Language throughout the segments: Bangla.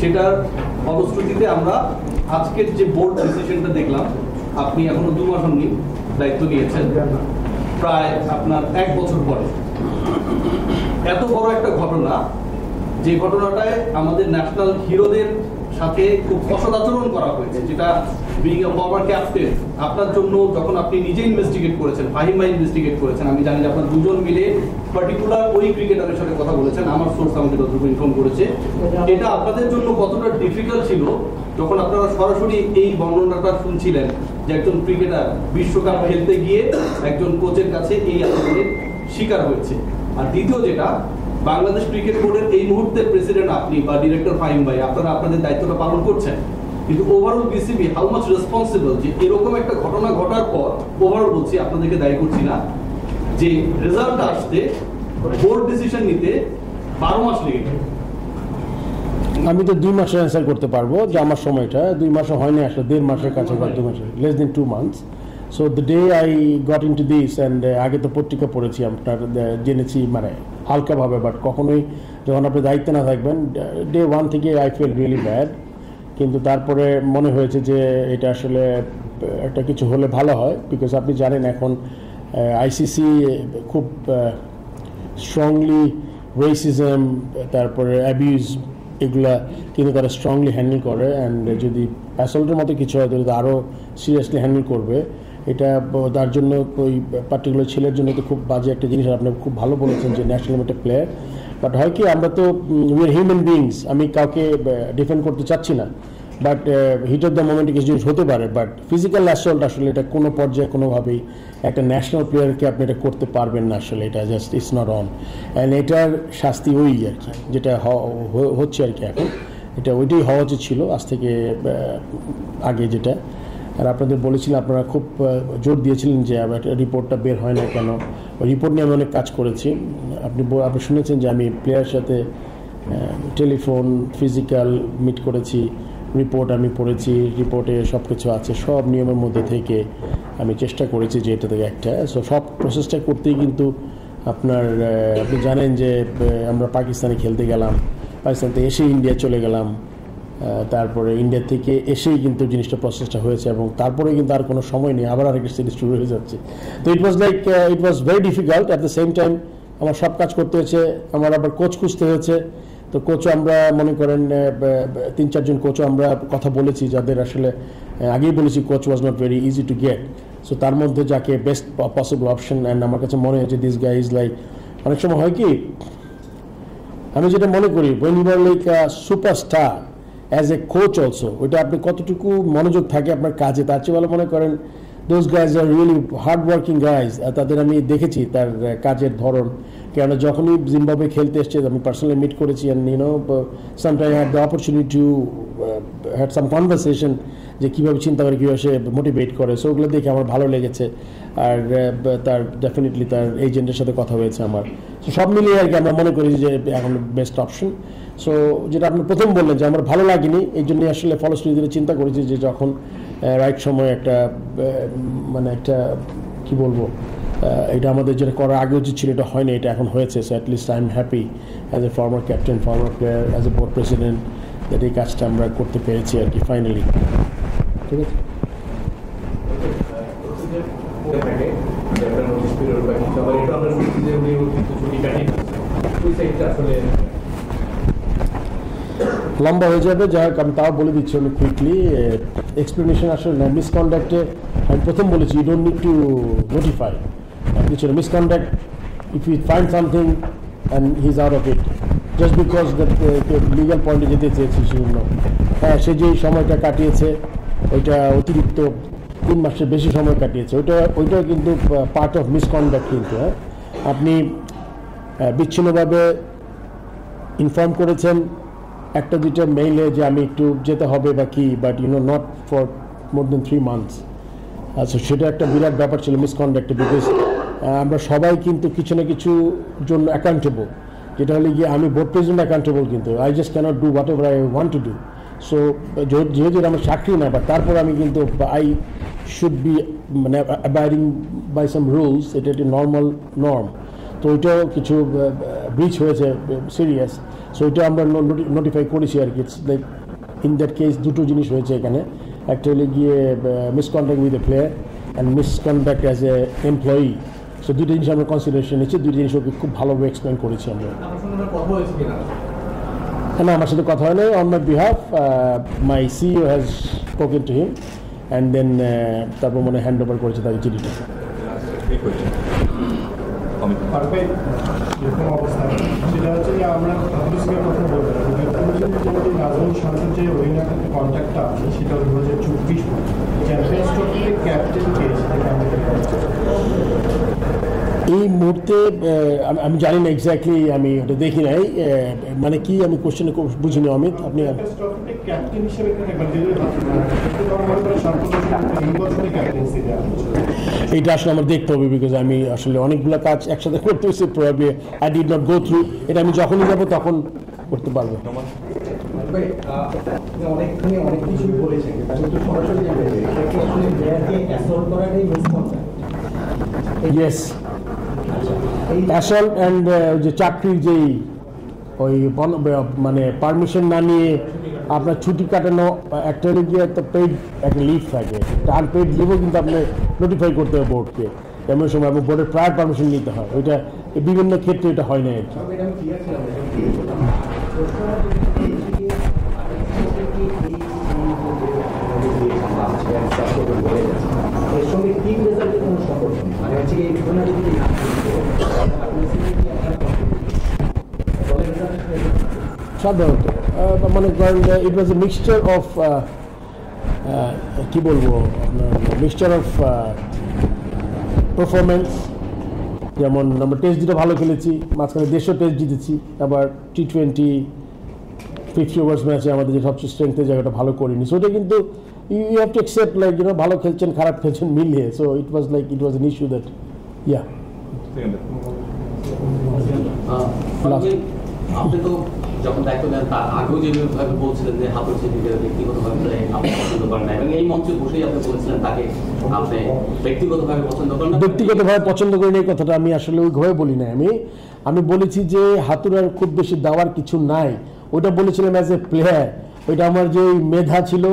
সেটার ফলশ্রুতিতে আমরা আজকের যে বোর্ড ডিসিশনটা দেখলাম, আপনি এখনও দু মাস হননি দায়িত্ব নিয়েছেন। প্রায় আপনার এক বছর পরে। এত বড় একটা ঘটনা, যে ঘটনাটায় আমাদের ন্যাশনাল হিরোদের সাথে খুব অসদাচরণ করা হয়েছে, যেটা বিং এ ক্যাপ্টেন আপনার জন্য যখন আপনি নিজে ইনভেস্টিগেট করেছেন, ফাহিমা ইনভেস্টিগেট করেছেন, আমি জানি যে আপনার দুজন মিলে পার্টিকুলার ওই ক্রিকেটারের সাথে কথা বলেছেন, আমার সোর্স আমাকে যতটুকু ইনফর্ম করেছে, এটা আপনাদের জন্য কতটা ডিফিকাল্ট ছিল, যখন আপনারা সরাসরি এই বর্ণনাটা শুনছিলেন যে একজন ক্রিকেটার বিশ্বকাপ খেলতে গিয়ে একজন কোচের কাছে এই আন্দোলনের শিকার হয়েছে। আর দ্বিতীয় যেটা বাংলাদেশ ক্রিকেট বোর্ডের এই মুহূর্তে প্রেসিডেন্ট আপনি বা ডিরেক্টর ফাহিম ভাই, আপনারা আপনাদের দায়িত্বটা পালন করছেন। কিন্তু overall BCB how much responsible যে এরকম একটা ঘটনা ঘটার পর ওভারঅল বলছি, আপনাদেরকে দায়ী করছি না। যে রেজাল্ট আসতে বোর্ড ডিসিশন নিতে বারো মাস লেগে আমি তো দুই মাসে অ্যান্সার করতে পারব, যে আমার সময়টা, দুই মাসে হয়নি আসলে, দেড় মাসের কাছে বা দু মাসে less than two months so the day I got into this and আগে তো পত্রিকা পড়েছি, আপনার জেনেছি মানে হালকাভাবে বাট কখনোই যখন আপনি দায়িত্বে না থাকবেন ডে ওয়ান থেকে আই ফিল রিয়েলি ব্যাড কিন্তু তারপরে মনে হয়েছে যে, এটা আসলে একটা কিছু হলে ভালো হয় বিকজ আপনি জানেন এখন আইসিসি খুব স্ট্রংলি রেসিজম তারপরে অ্যাবিউজ এগুলা কিন্তু তারা স্ট্রংলি হ্যান্ডেল করে অ্যান্ড যদি অ্যাসল্টের মতো কিছু হয়, তাহলে আরও সিরিয়াসলি হ্যান্ডেল করবে। এটা তার জন্য ওই পার্টিকুলার ছেলের জন্য তো খুব বাজে একটা জিনিস আপনি খুব ভালো বলেছেন যে ন্যাশনাল একটা প্লেয়ার বাট হয় কি, আমরা তো উই হিউম্যান বিংস আমি কাউকে ডিফেন্ড করতে চাচ্ছি না। বাট হিট অফ দ্য মোমেন্টে কিছু জিনিস হতে পারে বাট ফিজিক্যাল অ্যাসল্ট আসলে এটা কোনো পর্যায়ে কোনোভাবেই একটা ন্যাশনাল প্লেয়ারকে আপনি এটা করতে পারবেন না আসলে, এটা just it's not on and এটার শাস্তি ওই আর কি, যেটা হচ্ছে আর কি এখন। এটা ওইটাই হওয়া উচিত ছিল, আজ থেকে আগে যেটা। আর আপনাদের বলেছিলাম, আপনারা খুব জোর দিয়েছিলেন যে রিপোর্টটা বের হয় না কেন। রিপোর্ট নিয়ে আমি অনেক কাজ করেছি। আপনি আপনি শুনেছেন যে আমি প্লেয়ারের সাথে টেলিফোন, ফিজিক্যাল মিট করেছি, রিপোর্ট আমি পড়েছি, রিপোর্টে সব কিছু আছে, সব নিয়মের মধ্যে থেকে আমি চেষ্টা করেছি যে এটা থেকে একটা। সো সব প্রসেসটা করতেই কিন্তু আপনার আপনি জানেন যে আমরা পাকিস্তানে খেলতে গেলাম, পাকিস্তান থেকে এসে ইন্ডিয়া চলে গেলাম। তারপরে ইন্ডিয়া থেকে এসেই কিন্তু জিনিসটা প্রসেসটা হয়েছে এবং তারপরে কিন্তু আর কোনো সময় নেই, আবার আরেকটা সিরিজ শুরু হয়ে যাচ্ছে। তো it was like it was very difficult at the same time আমার সব কাজ করতে হয়েছে, আমার আবার কোচ খুঁজতে হয়েছে। তো কোচও আমরা, মনে করেন তিন চারজন কোচও আমরা কথা বলেছি, যাদের আসলে আগেই বলেছি coach was not very easy to get so তার মধ্যে যাকে বেস্ট পসিবল অপশন অ্যান্ড আমার কাছে মনে হয়েছে দিস গাই ইজ লাইক অনেক সময় হয় কি, আমি যেটা মনে করি when you are like superstar as a coach also ওইটা আপনি কতটুকু মনোযোগ থাকে আপনার কাজে, তার চেয়ে ভালো মনে করেন those guys are really hard working guys তাদের আমি দেখেছি তার কাজের ধরন। কেননা যখনই জিম্বাবুয়ে খেলতে এসছে, আমি পার্সোনালি মিট করেছি and you know sometime had the opportunity to had some conversation যে কীভাবে চিন্তা করে, কীভাবে সে মোটিভেট করে। সো ওগুলো দেখে আমার ভালো লেগেছে। আর তার ডেফিনেটলি তার এজেন্টের সাথে কথা হয়েছে আমার। তো সব মিলিয়ে আর কি আমরা মনে করি যে এখন বেস্ট অপশন সো যেটা আপনি প্রথম বললেন যে আমার ভালো লাগেনি, এই জন্য আসলে ফলশ্রুতিতে চিন্তা করেছি যে যখন রাইট সময় একটা মানে একটা, কি বলব এটা আমাদের যেটা করার আগে উচিত ছিল, এটা হয়নি, এটা এখন হয়েছে so at least I am happy as a former captain former player as a board president এই কাজটা আমরা করতে পেরেছি আর কি ফাইনালি ঠিক আছে? যে যে লম্বা হয়ে যাবে যাই হোক আমি তাও বলে দিচ্ছি অনেক কুইকলি এক্সপ্লেনেশন আসলে না মিসকন্ডাক্টে আমি প্রথম বলেছি you don't need to notify কিছু misconduct if you find something and he is out of it just because legal পয়েন্টে যেতে চেয়েছি সেজন্য হ্যাঁ সে যেই সময়টা কাটিয়েছে, ওইটা অতিরিক্ত তিন মাসের বেশি সময় কাটিয়েছে। ওইটা ওইটা কিন্তু পার্ট অফ মিসকন্ডাক্ট কিন্তু হ্যাঁ। আপনি বিচ্ছিন্নভাবে ইনফর্ম করেছেন একটা দুইটা মেইলে যে আমি একটু যেতে হবে বা কি but you know not for more than three months আচ্ছা সেটা একটা বিরাট ব্যাপার ছিল মিসকন্ডাক্টে বিকজ আমরা সবাই কিন্তু কিছু না কিছু জন্য অ্যাকাউন্টেবল যেটা হলে গিয়ে আমি বোর্ড প্রেসিডেন্ট অ্যাকাউন্টেবল কিন্তু I just can't do whatever I want to do so যেহেতু আমার চাকরি না বাট তারপর আমি কিন্তু আই শুড বি মানে অ্যাবাইডিং বাই সাম রুলস এটা একটি নর্মাল নর্ম তো ওইটাও কিছু ব্রিচ হয়েছে সিরিয়াস সো এটা আমরা নোটিফাই করেছি আর কি। লাইক ইন দ্যাট কেস দুটো জিনিস হয়েছে এখানে। হলে গিয়ে misconduct with a player and misconduct as a employee so দুটো জিনিস আমরা কনসিডারেশন নিচ্ছি, দুটো জিনিস ওকে খুব ভালোভাবে এক্সপ্লেন করেছি আমরা। না আমার সাথে কথা হয় নাই। On my behalf my CEO has spoken to him and then তারপর মনে হ্যান্ড ওভার করেছে তাদের চিঠিটা সেটা এই মুহূর্তে আমি- আমি জানি না এক্স্যাক্টলি আমি ওটা দেখি নাই মানে কি আমি কোশ্চেনে বুঝিনি অমিত আপনি এইটা আসলে আমার দেখতে হবে বিকজ আমি আসলে অনেকগুলো কাজ একসাথে করতে হচ্ছে probably I did not go through এটা আমি যখনই যাব তখন করতে পারব। অনেক বলেছেন সরাসরি জানতে অ্যাসল্ট অ্যান্ড যে চাকরির যেই ওই মানে পারমিশন না নিয়ে আপনার ছুটি কাটানো, একটা গিয়ে একটা পেইড একটা লিভ থাকে। আনপেইড লিভও কিন্তু আপনি নোটিফাই করতে হবে বোর্ডকে এমন সময় এবং বোর্ডের প্রায় পারমিশন নিতে হয়। ওইটা, বিভিন্ন ক্ষেত্রে এটা হয় না আর কি এটা আমি ক্লিয়ার ছিলাম না, এটা clear করলাম। প্রশ্নটা যদি হচ্ছে যে, আগে থেকে কি এই- এই যে আমাদের যে আজকে আমি চাষ করব বলে যাচ্ছি, এর সঙ্গে টিম রেজাল্টের কোনো সম্পর্ক নেই মানে হচ্ছে কি এই ঘটনা যদি না ঘটতো, তাহলে আপনার সিলেক্ট কি আপনার দলের রেজাল্টের সাথে সাধারণত মনে করেন ইট ওয়াজ এ মিক্সচার অফ কি বলব আপনার মিক্সচার অফ পারফরমেন্স যেমন আমরা টেস্ট দুটো ভালো খেলেছি মাঝখানে দেড়শো টেস্ট জিতেছি আবার টি টোয়েন্টি ফিফটি ওভার্স ম্যাচে আমাদের যে সবচেয়ে স্ট্রেংথের জায়গাটা ভালো করিনি। সো এটা কিন্তু you you have to accept like you know ভালো খেলছেন খারাপ খেলছেন মিলিয়ে। So it was like it was an issue that yeah আপনি তো যখন দায়িত্ব নেন, তার আগেও যেভাবে বলছিলেন যে হাতুর ছেলেকে ব্যক্তিগতভাবে আপনি পছন্দ করেন না। এবং এই মঞ্চে বসেই আপনি বলেছিলেন তাকে আপনি ব্যক্তিগতভাবে পছন্দ করেন না। ব্যক্তিগতভাবে পছন্দ করি না, এই কথাটা আমি আসলে ওইভাবে বলি না আমি। আমি বলেছি যে হাতুরার খুব বেশি দেওয়ার কিছু নাই। ওটা বলেছিলাম অ্যাজ এ প্লেয়ার ওইটা আমার যে মেধা ছিল,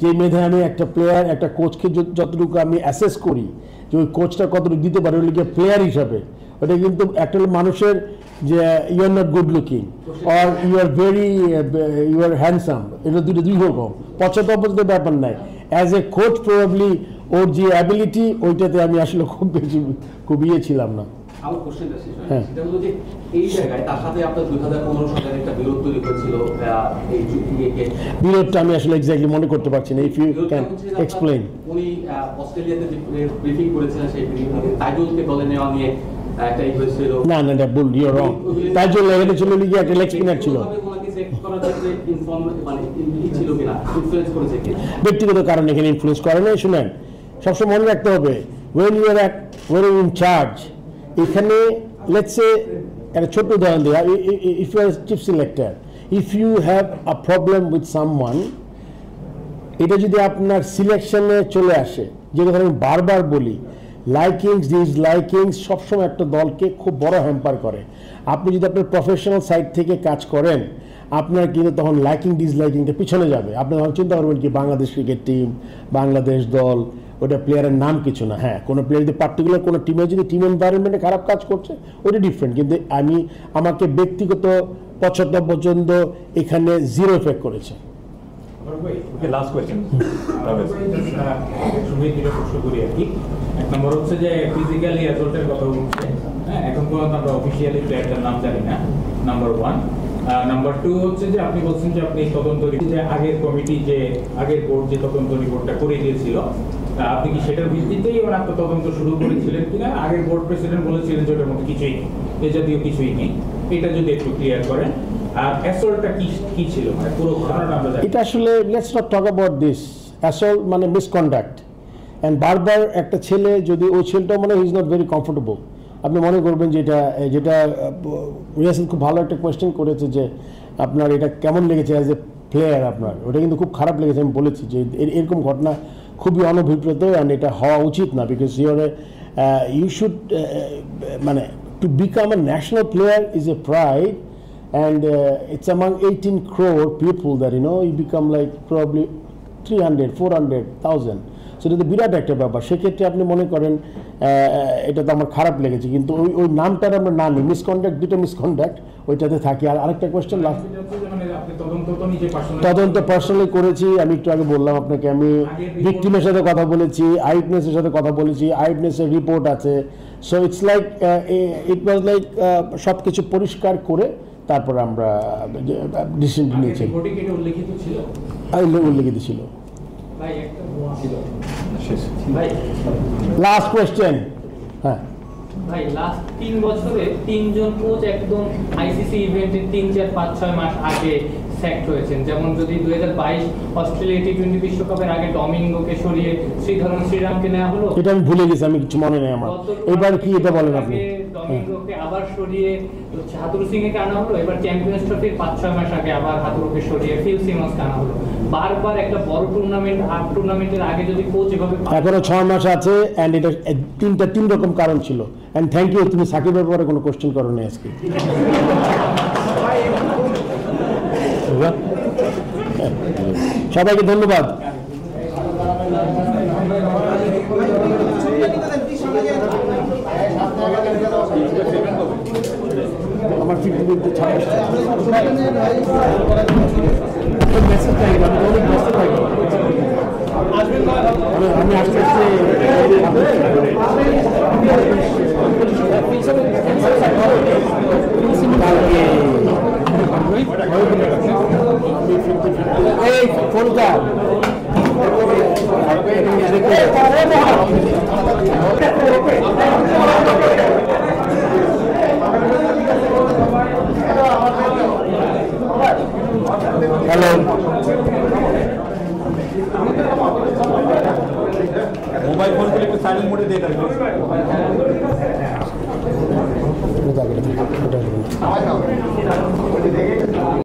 যে মেধা আমি একটা প্লেয়ার একটা কোচকে যতটুকু আমি অ্যাসেস করি, যে ওই কোচটা কতটুকু দিতে পারে, ওই লিগে প্লেয়ার হিসাবে। ওটা কিন্তু একটা মানুষের যে you are not good looking or you are very you are handsome এটা দুটো দুই রকম পছন্দ অপছন্দের ব্যাপার নাই। অ্যাজ এ কোচ প্রবাবলি ওর যে অ্যাবিলিটি ওইটাতে আমি আসলে খুব বেশি খুব ইয়ে ছিলাম না আমার কোশ্চেনটা শেষ হয়। সেটা হলো যে এই জায়গায় তার সাথে আপনার দুই হাজার পনেরো সালের একটা বিরোধ তৈরি হয়েছিল এই ইয়েকে বিরোধটা আমি আসলে এক্স্যাক্টলি মনে করতে পারছি না ইফ ইউ ক্যান এক্সপ্লেন উনি অস্ট্রেলিয়াতে যে ব্রিফিং করেছিলেন সেই ব্রিফিং তাইজুলকে দলে নেওয়া নিয়ে একটা না না এটা ভুল ইউ রং তাই জন্য এখানে ছিল লিগে একটা লেগ স্পিনার ছিল। মানে ব্যক্তিগত কারণে এখানে ইনফ্লুয়েন্স করে না শুনেন। সবসময় মনে রাখতে হবে when you are when in charge এখানে লেটস এ একটা ছোট্ট উদাহরণ দিই। If you are chief selector if you have a problem with someone এটা যদি আপনার সিলেকশনে চলে আসে যেটা আমি বারবার বলি লাইকিংস ডিস লাইকিংস সবসময় একটা দলকে খুব বড় হ্যাম্পার করে। আপনি যদি আপনার প্রফেশনাল সাইড থেকে কাজ করেন, আপনার কিন্তু তখন লাইকিং ডিসলাইকিংটা পিছনে যাবে। আপনি তখন চিন্তা করবেন কি, বাংলাদেশ ক্রিকেট টিম বাংলাদেশ দল ওটা প্লেয়ারের নাম কিছু না। হ্যাঁ কোনো প্লেয়ার যদি পার্টিকুলার কোনো টিমে যদি টিম এনভায়রনমেন্টে খারাপ কাজ করছে ওটা ডিফারেন্ট কিন্তু আমি, আমাকে ব্যক্তিগত পছন্দ পর্যন্ত এখানে জিরো এফেক্ট করেছে। ওকে লাস্ট কোয়েশ্চেন সুমিত দুটো করি আর কি এক নম্বর হচ্ছে যে ফিজিক্যালি অ্যাসল্টের কথা উঠছে হ্যাঁ? এখন পর্যন্ত আমরা অফিসিয়ালি প্লেয়ারটার নাম জানি না নাম্বার ওয়ান নাম্বার টু হচ্ছে যে আপনি বলছেন যে আপনি তদন্ত যে আগের কমিটি যে আগের বোর্ড যে তদন্ত রিপোর্টটা করে দিয়েছিল আপনি কি সেটার ভিত্তিতেই তদন্ত শুরু করেছিলেন কিনা? আগের বোর্ড প্রেসিডেন্ট বলেছিলেন যে ওটার মধ্যে কিছুই নেই এ জাতীয় কিছুই নেই। এটা যদি একটু ক্লিয়ার করেন। মানে এটা আসলে let's not talk about this assault মানে মিসকন্ডাক্ট অ্যান্ড বারবার একটা ছেলে যদি ওই ছেলেটাও মানে ইজ নট ভেরি কমফোর্টেবল আপনি মনে করবেন যে এটা, যেটা রিয়াসিন খুব ভালো একটা কোয়েশ্চেন করেছে যে আপনার এটা কেমন লেগেছে অ্যাজ এ প্লেয়ার আপনার। ওটা কিন্তু খুব খারাপ লেগেছে, আমি বলেছি যে এর- এরকম ঘটনা খুবই অনভিপ্রেত অ্যান্ড এটা হওয়া উচিত না বিকজ ইউর ইউ শুড মানে to become a national player is a pride and uh, it's among 18 crore people that you know you become like probably 300 400,000 so এটা তো বিরাট একটা ব্যাপার। সেক্ষেত্রে আপনি মনে করেন এটা তো আমার খারাপ লেগেছে। কিন্তু ওই ওই নামটার আমরা না নিই। মিসকন্ডাক্ট দুটো মিসকন্ডাক্ট ওইটাতে থাকি। আর আরেকটা কোয়েশ্চেন লাস্ট তদন্ত পার্সোনালি করেছি। আমি একটু আগে বললাম আপনাকে আমি ভিকটিমের সাথে কথা বলেছি আইটনেসের সাথে কথা বলেছি আইটনেসের রিপোর্ট আছে। So it's like it was like সব কিছু পরিষ্কার করে তারপর আমরা ডিসিশন নিয়েছি। উল্লেখিত ছিল? ভাই একটা ভাই লাস্ট কোয়েশ্চেন হ্যাঁ। ভাই লাস্ট তিন বছরে তিনজন কোচ একদম আইসিসি ইভেন্টের তিন চার পাঁচ ছয় মাস আগে স্যাক্ট হয়েছেন যেমন যদি দুই হাজার বাইশ অস্ট্রেলিয়া টি টোয়েন্টি বিশ্বকাপের আগে ডমিঙ্গোকে সরিয়ে শ্রীধরন শ্রীরামকে নেওয়া হলো? এটা আমি ভুলে গেছি আমি কিছু মনে নেই আমার। এবার কি এটা বলেন আপনি? হ্যাঁ। ডমিঙ্গোকে আবার সরিয়ে হাতুরু সিং কে আনা হলো? এবার চ্যাম্পিয়ন্স ট্রফির পাঁচ ছয় মাস আগে আবার হাতুরুকে সরিয়ে ফিল আনা হলো। বারবার একটা বড় টুর্নামেন্ট আর টুর্নামেন্টের আগে যদি কোচ এভাবে এখনও ছয় মাস আছে অ্যান্ড এটা তিনটা তিন রকম কারণ ছিল। অ্যান্ড থ্যাংক ইউ তুমি সাকিবের ব্যাপারে কোনো কোশ্চেন করো না আজকে। সবাইকে ধন্যবাদ। আমার ফিফটি ফিফটি ছাব্বিশ মেসেজ থাকি আমি অনেক ব্যস্ত থাকি আমি আস্তে আস্তে কালকে। Ei, Forudão! Ei, parou,